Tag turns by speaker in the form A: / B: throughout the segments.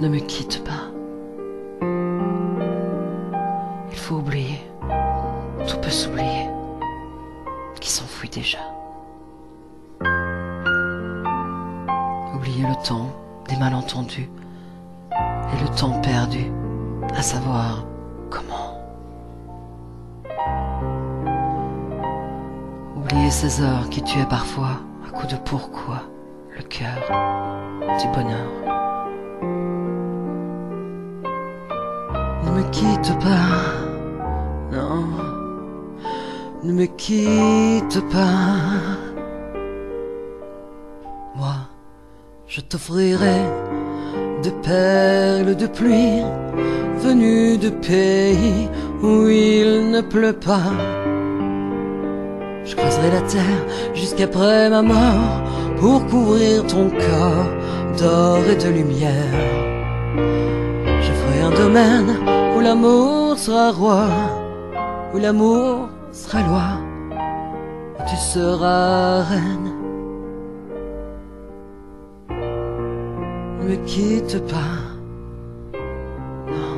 A: Ne me quitte pas. Il faut oublier. Tout peut s'oublier. Qui s'enfuit déjà. Oublier le temps des malentendus et le temps perdu à savoir comment. Oublier ces heures qui tuaient parfois à coup de pourquoi le cœur du bonheur. Quitte pas, non, ne me quitte pas. Moi, je t'offrirai des perles de pluie venues de pays où il ne pleut pas. Je creuserai la terre jusqu'après ma mort pour couvrir ton corps d'or et de lumière. Je ferai un domaine l'amour sera roi, où l'amour sera loi, où tu seras reine. Ne me quitte pas, non,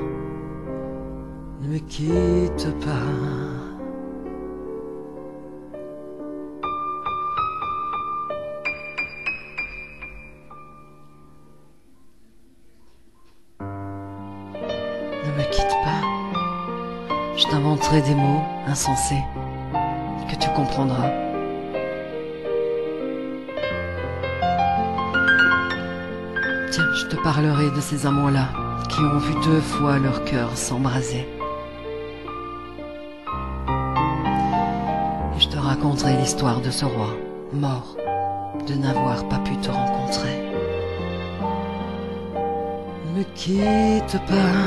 A: ne me quitte pas. Ne me quitte pas. Je t'inventerai des mots insensés que tu comprendras. Tiens, je te parlerai de ces amants-là qui ont vu deux fois leur cœur s'embraser. Et je te raconterai l'histoire de ce roi, mort, de n'avoir pas pu te rencontrer. Ne me quitte pas,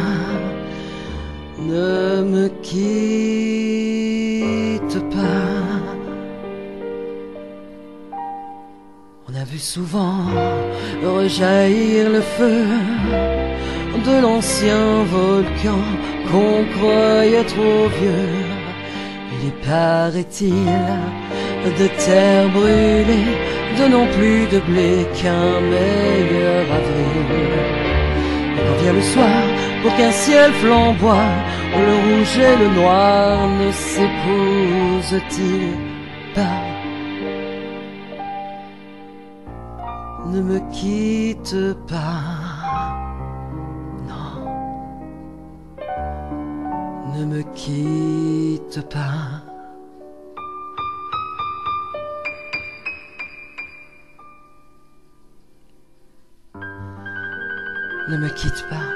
A: ne me quitte pas. On a vu souvent rejaillir le feu de l'ancien volcan qu'on croyait trop vieux. Il est, paraît-il, de terre brûlée, de non plus de blé qu'un meilleur avril. Vient le soir, pour qu'un ciel flamboie, le rouge et le noir ne s'épousent-ils pas? Ne me quitte pas, non, ne me quitte pas. Ne me quitte pas.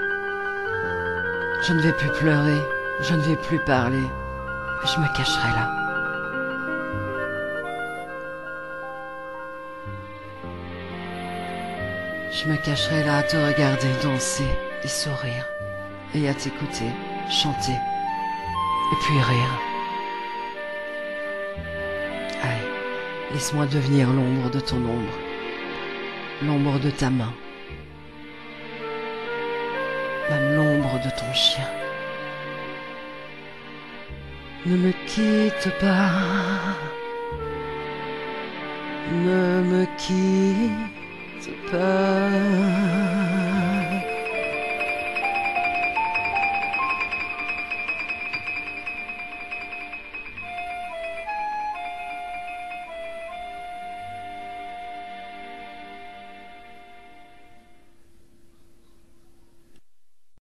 A: Je ne vais plus pleurer, je ne vais plus parler. Je me cacherai là. Je me cacherai là à te regarder danser et sourire, et à t'écouter chanter, et puis rire. Allez, laisse-moi devenir l'ombre de ton ombre, l'ombre de ta main, de ton chien. Ne me quitte pas, ne me quitte pas.